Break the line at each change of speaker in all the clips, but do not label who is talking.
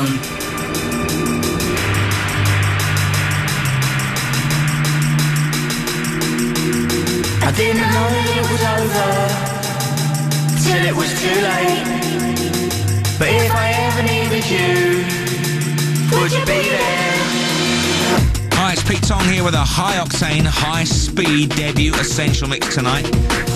on. I didn't know that it was over till it was too late. But if I ever needed you, would you be there?
Hi, it's Pete Tong here with a high octane, high speed debut essential mix tonight.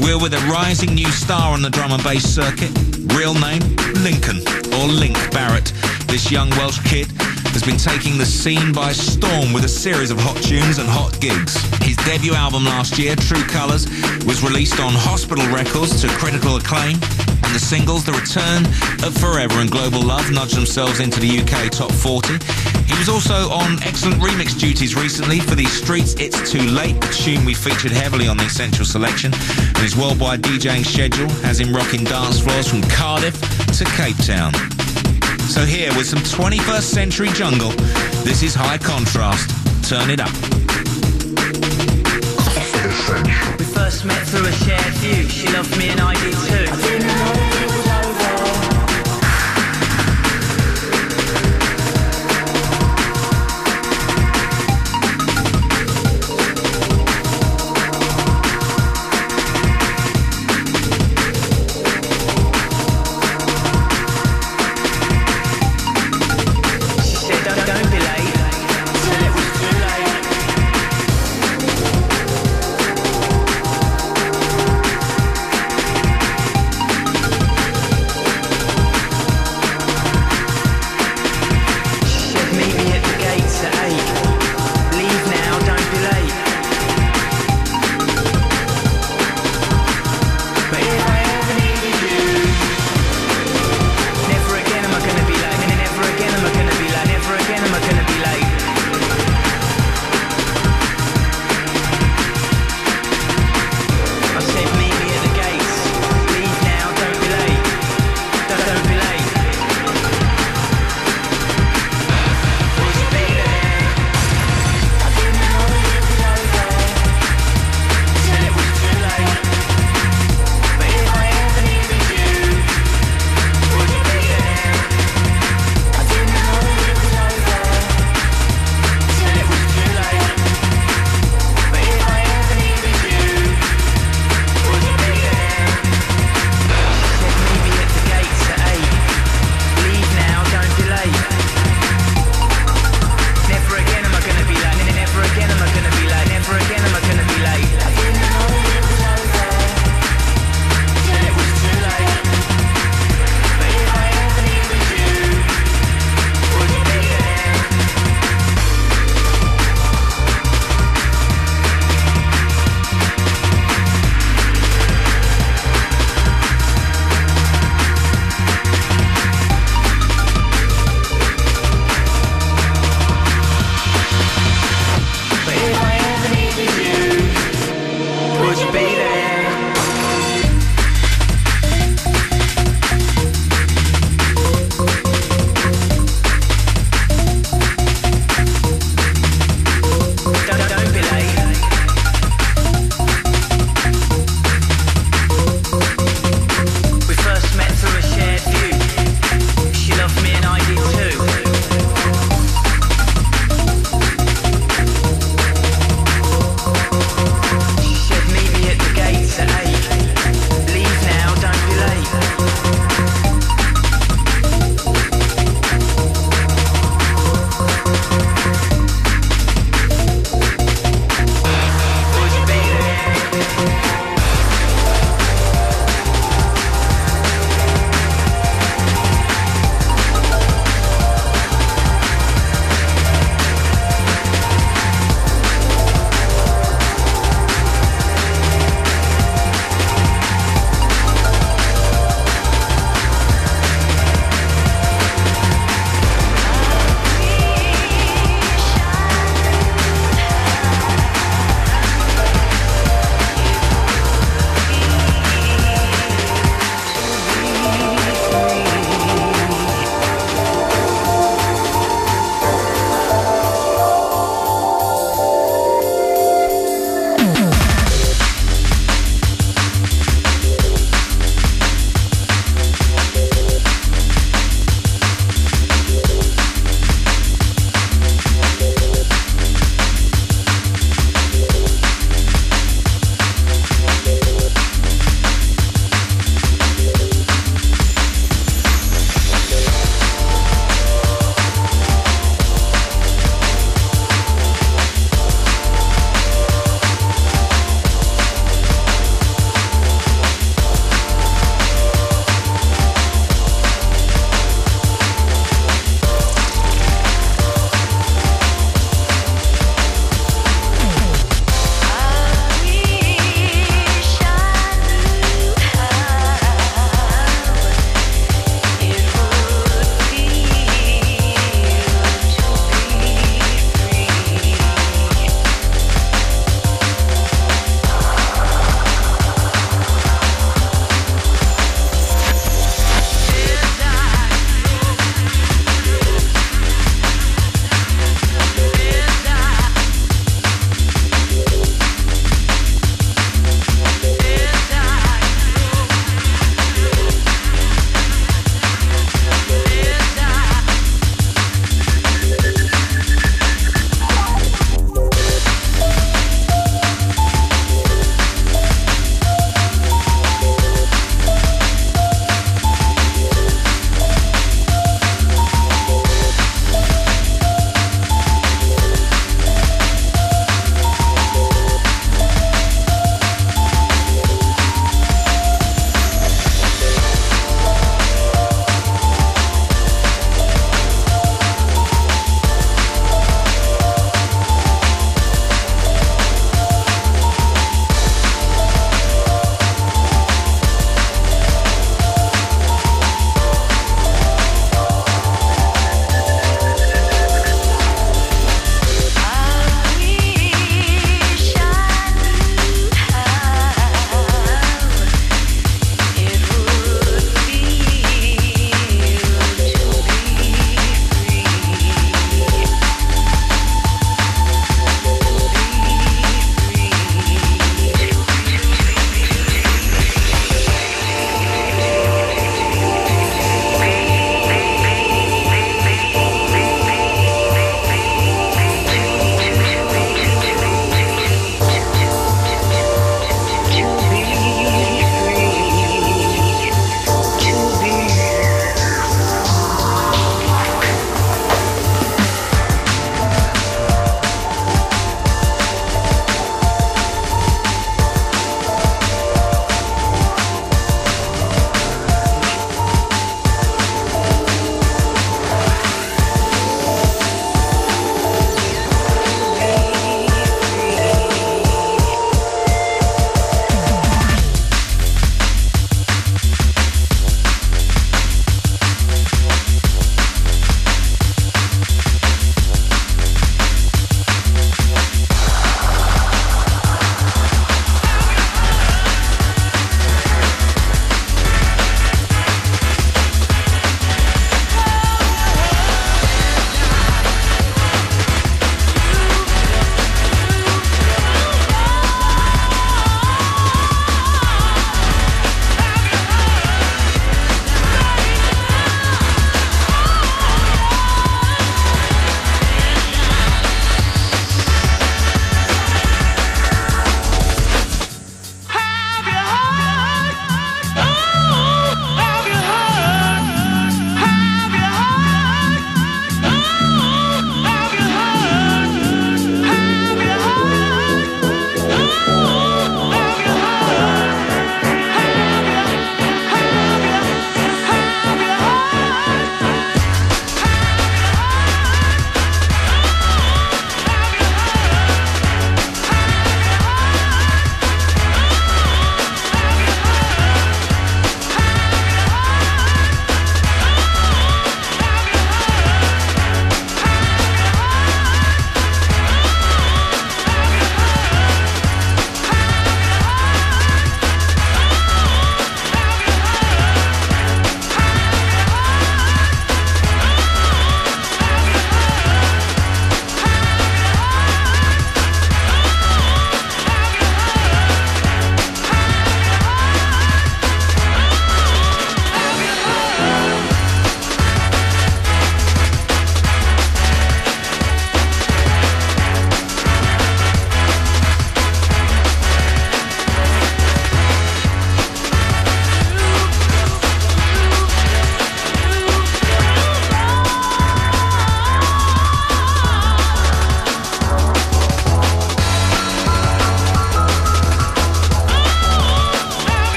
We're with a rising new star on the drum and bass circuit. Real name, Lincoln, or Link Barrett. This young Welsh kid has been taking the scene by storm with a series of hot tunes and hot gigs. His debut album last year, True Colours, was released on Hospital Records to critical acclaim, and the singles The Return of Forever and Global Love nudged themselves into the UK top 40. He was also on excellent remix duties recently for the Streets It's Too Late, a tune we featured heavily on the Essential Selection, and his worldwide DJing schedule has him rocking dance floors from Cardiff to Cape Town. So here with some 21st century jungle, this is High Contrast. Turn it up.
We first met through a shared view. She loved me and I did too.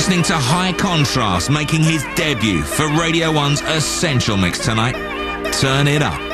To High Contrast making his debut for Radio 1's Essential Mix tonight. Turn it up.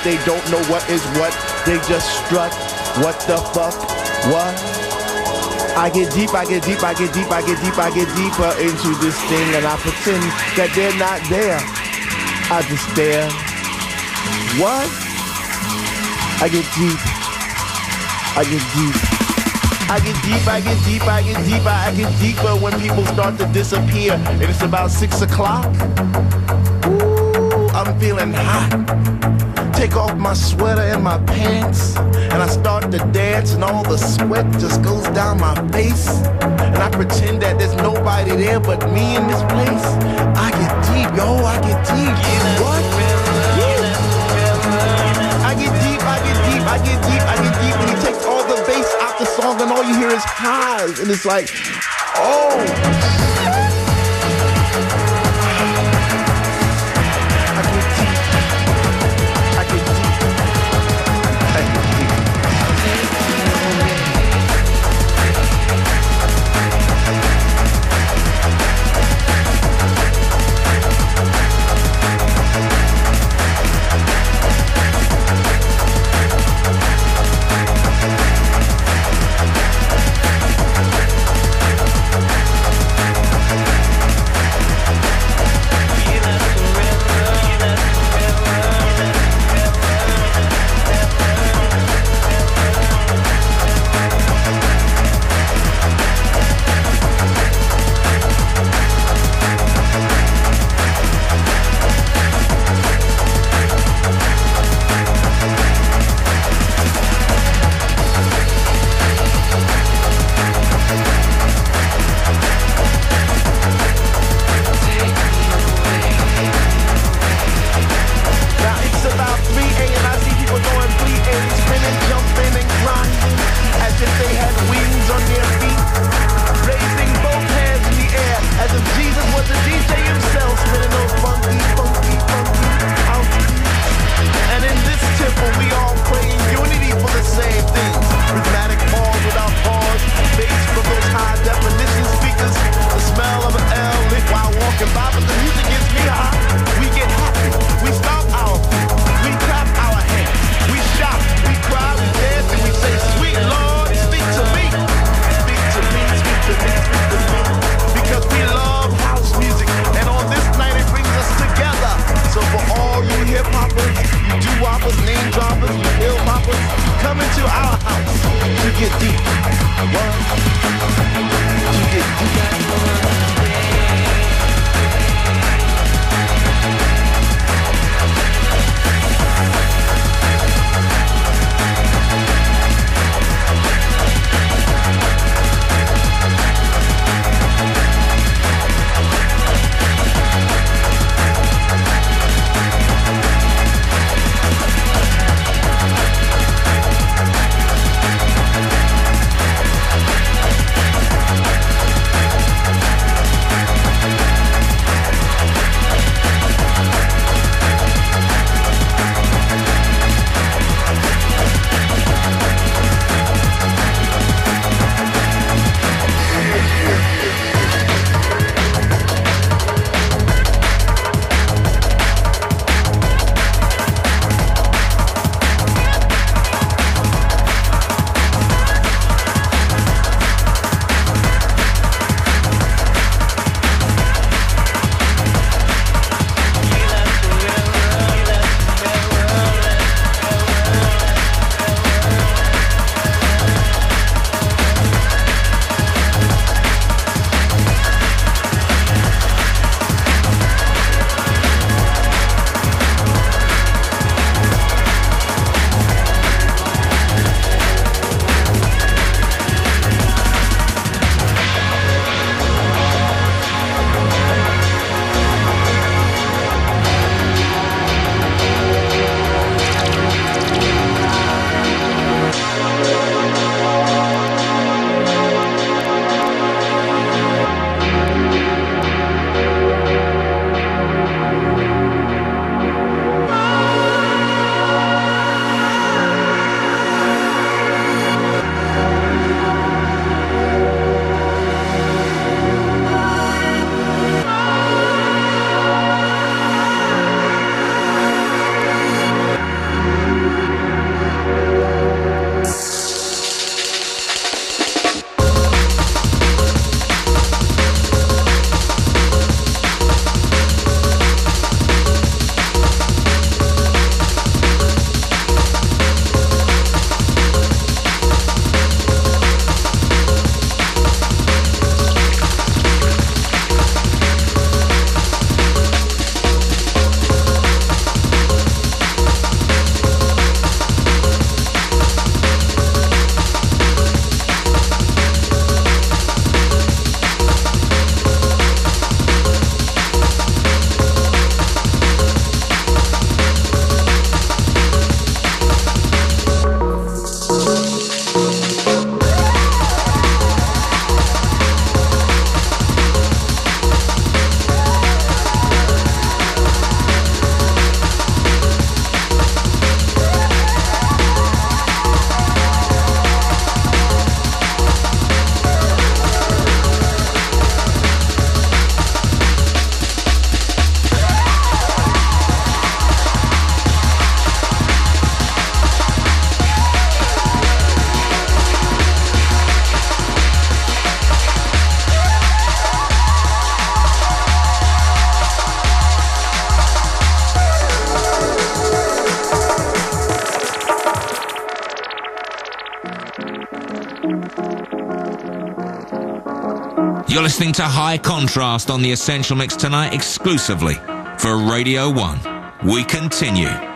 What, they don't know what is what. They just strut. What the fuck? What? I get deep, I get deep, I get deep, I get deep, I get deeper into this thing and I pretend that they're not there. I just stare. What? I get deep. I get deep. I get deep, I get deep, I get deeper, I get deeper when people start to disappear. And it's about six o'clock. Ooh, I'm feeling hot. Take off my sweater and my pants. And I start to dance, and all the sweat just goes down my face. And I pretend that there's nobody there but me in this place. I get deep, yo, I get deep. What? Yeah. I get deep, I get deep, I get deep, I get deep. And he takes all the bass out the song, and all you hear is highs. And it's like, oh.
Listening to High Contrast on the Essential Mix tonight exclusively for Radio 1. We continue.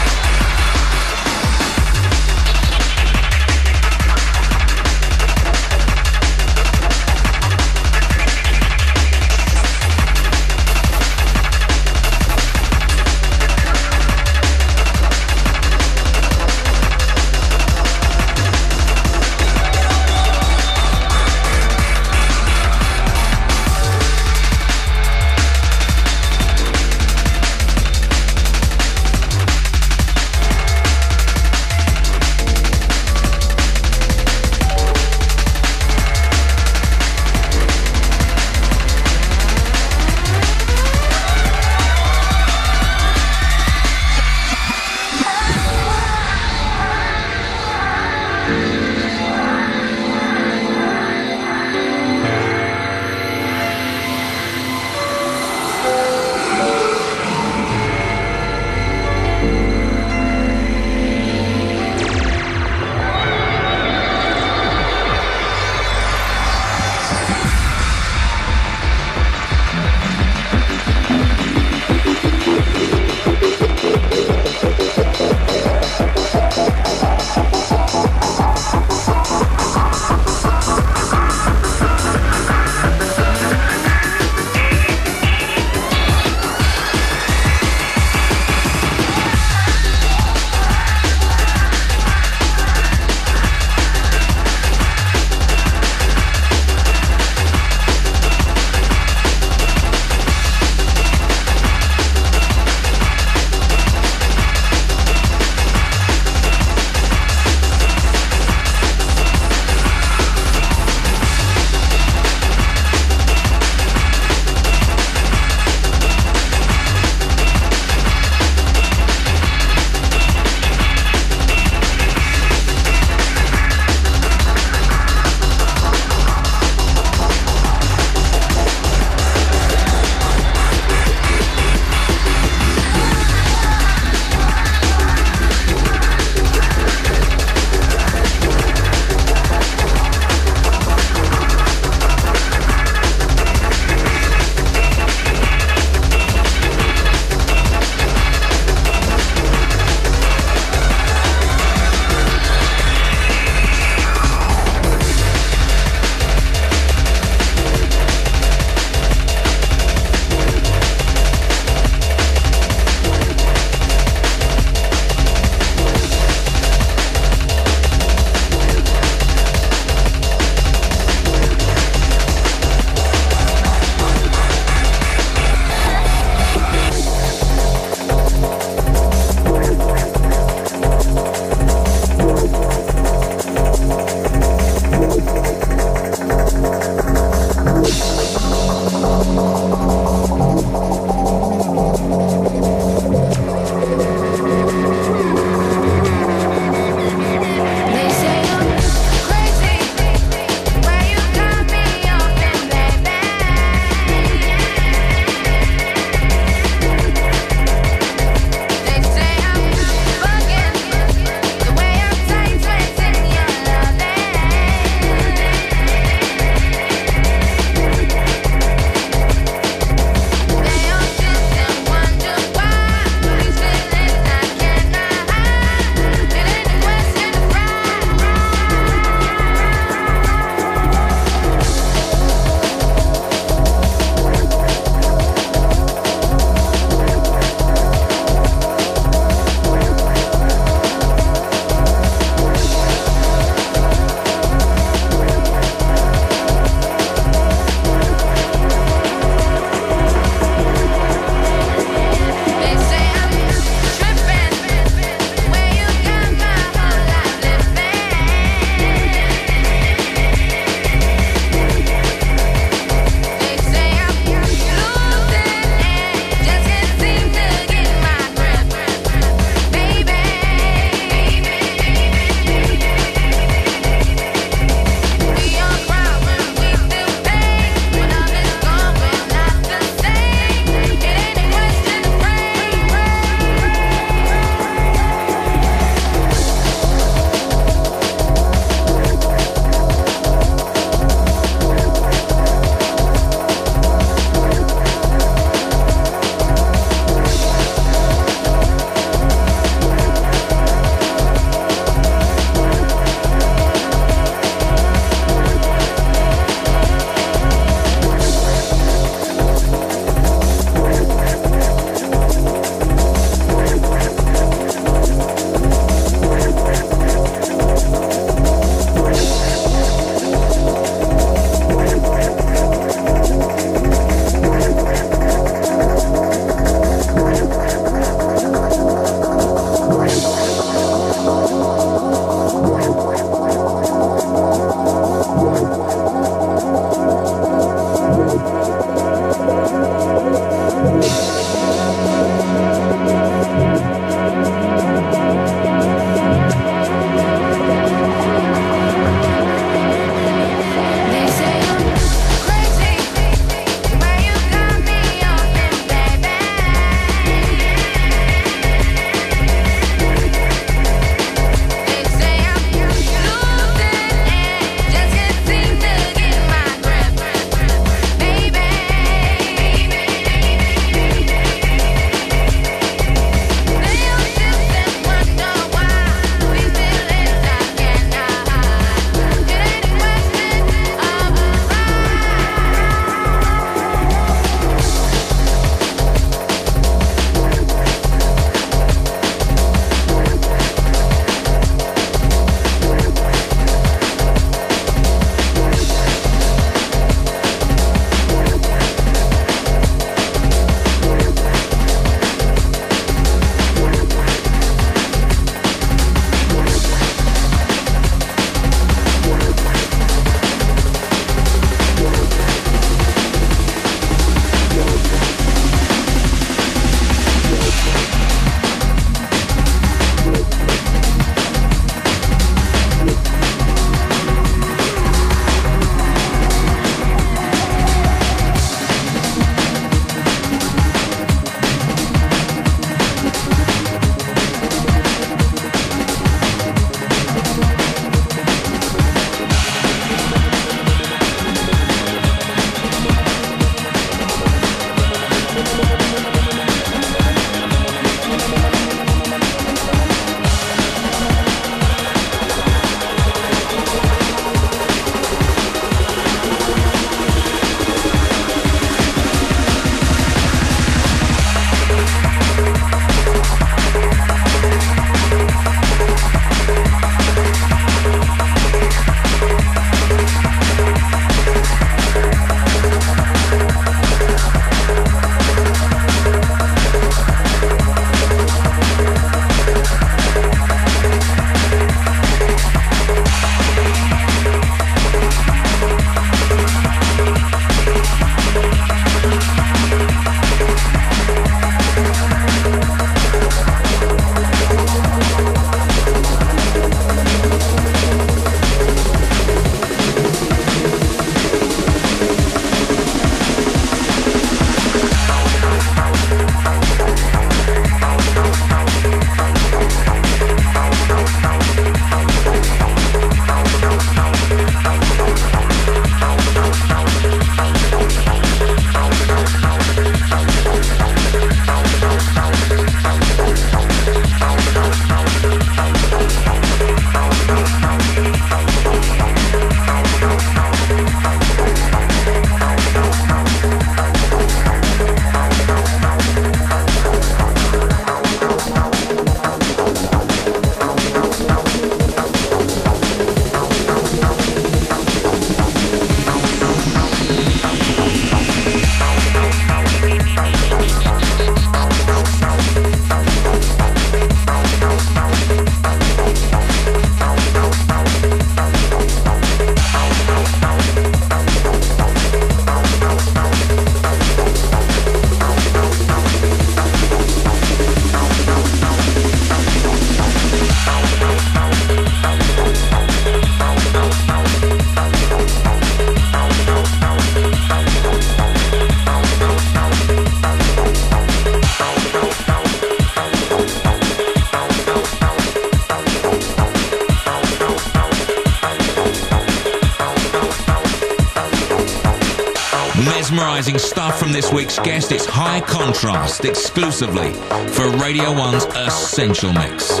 Mesmerizing stuff from this week's guest. It's High Contrast exclusively for Radio 1's Essential Mix.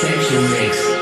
Section Mix.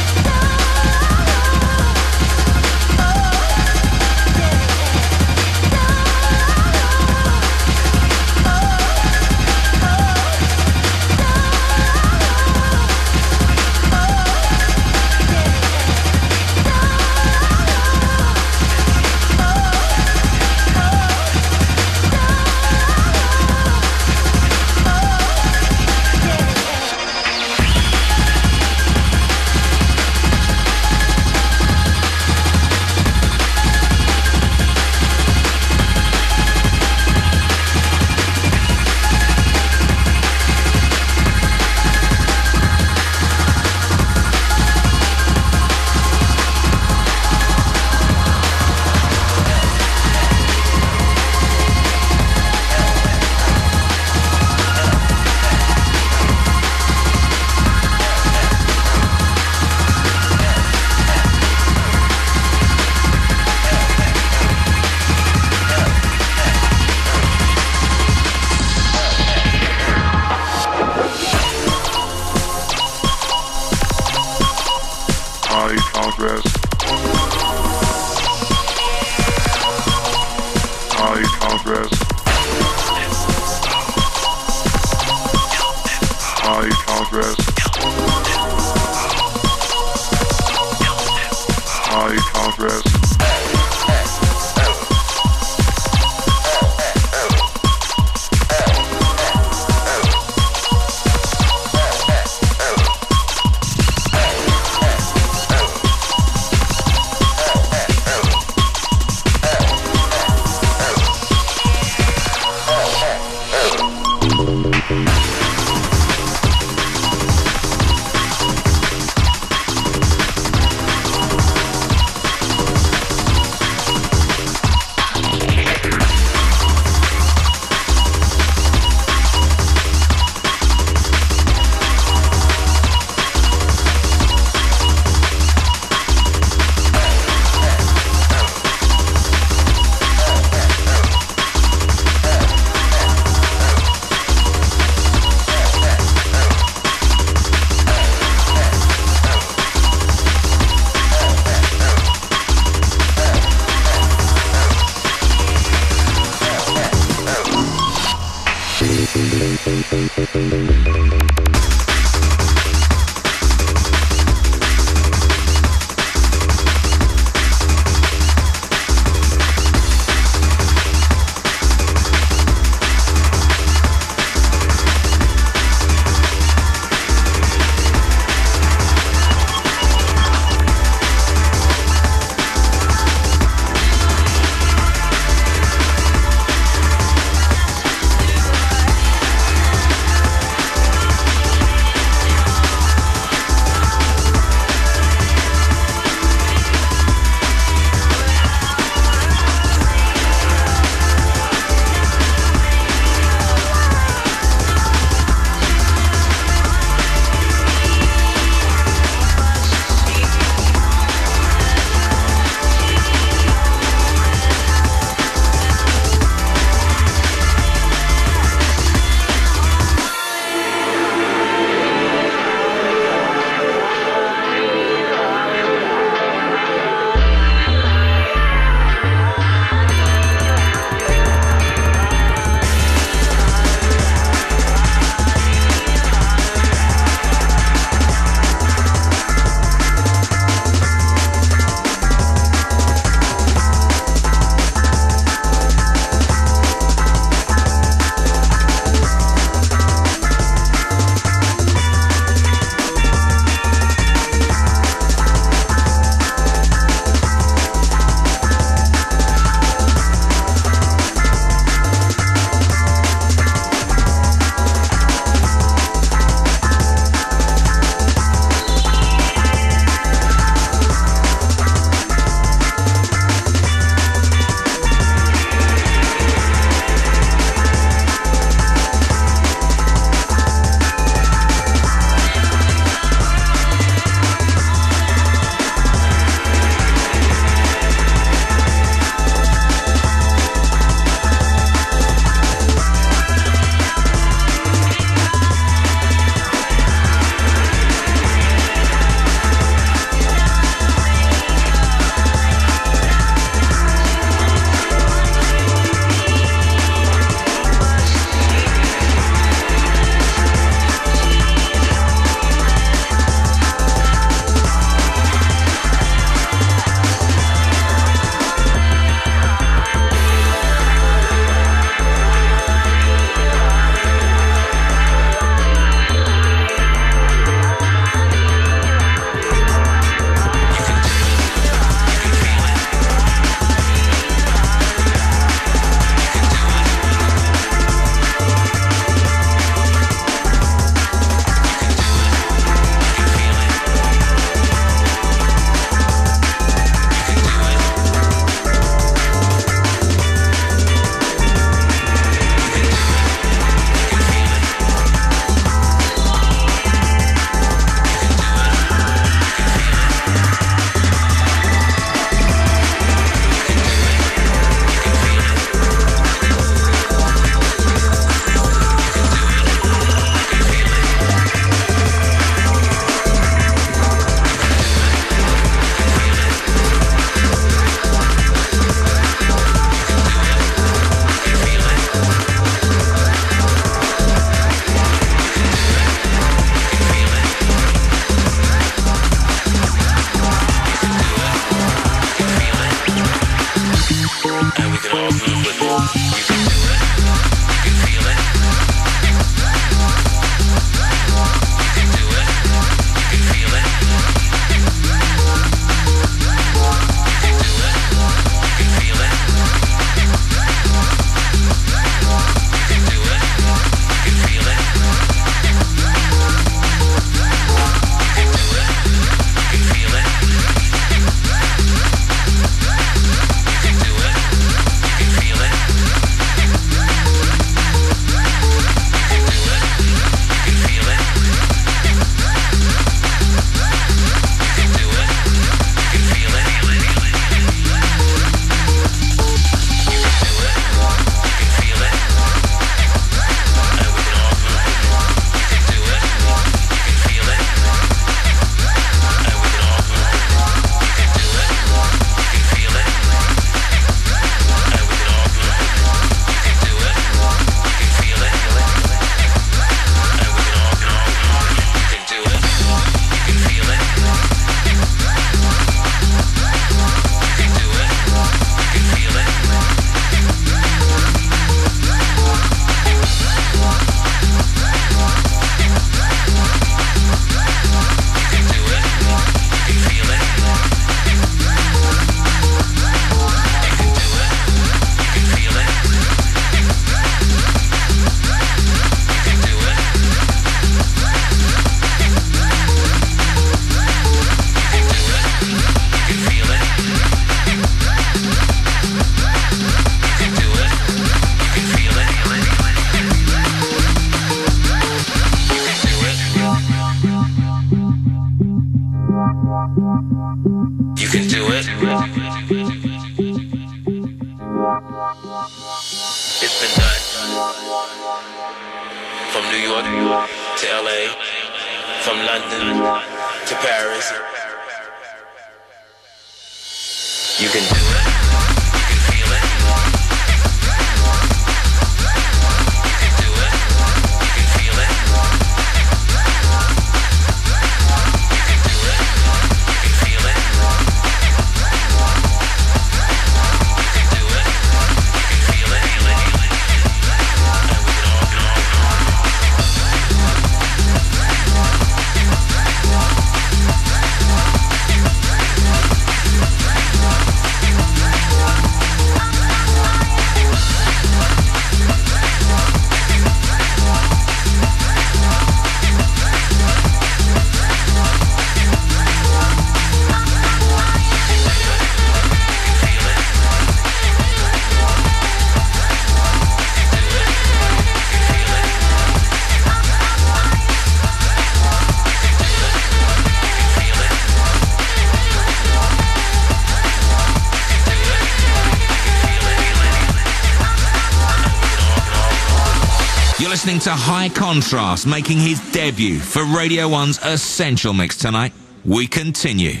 To High Contrast making his debut for Radio 1's Essential Mix tonight. We continue.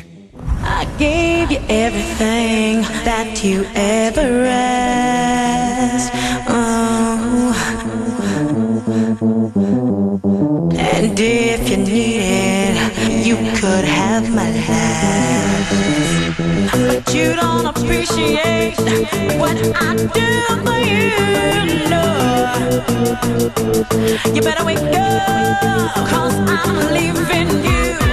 I gave you everything that you ever asked. Oh. And if you need it, you could have my life. But you don't appreciate what I do for you. No. You better wake up, cause I'm leaving you.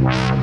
Wow.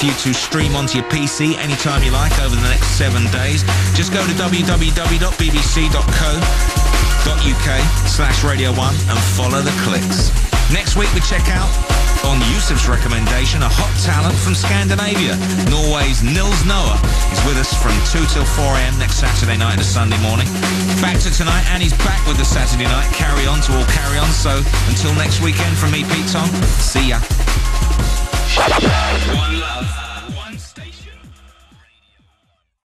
For you to stream onto your PC anytime you like over the next seven days. Just go to www.bbc.co.uk slash Radio 1 and follow the clicks. Next week we check out on Yousef's recommendation, a hot talent from Scandinavia. Norway's Nils Noa is with us from 2 till 4 a.m. next Saturday night and Sunday morning. Back to tonight, and he's back with the Saturday night carry on to all carry on. So until next weekend from me, Pete Tong, see ya. One love.